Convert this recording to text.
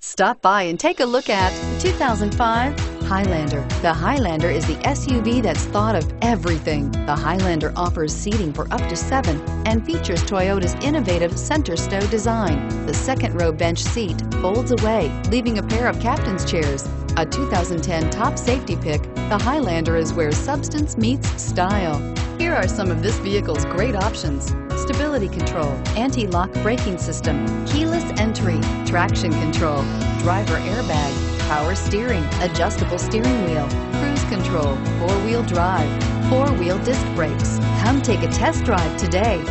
Stop by and take a look at the 2005 Highlander. The Highlander is the SUV that's thought of everything. The Highlander offers seating for up to seven and features Toyota's innovative center stow design. The second row bench seat folds away, leaving a pair of captain's chairs. A 2010 top safety pick, the Highlander is where substance meets style. Here are some of this vehicle's great options. Stability control, anti-lock braking system, keyless entry, traction control, driver airbag, power steering, adjustable steering wheel, cruise control, four-wheel drive, four-wheel disc brakes. Come take a test drive today.